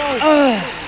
아,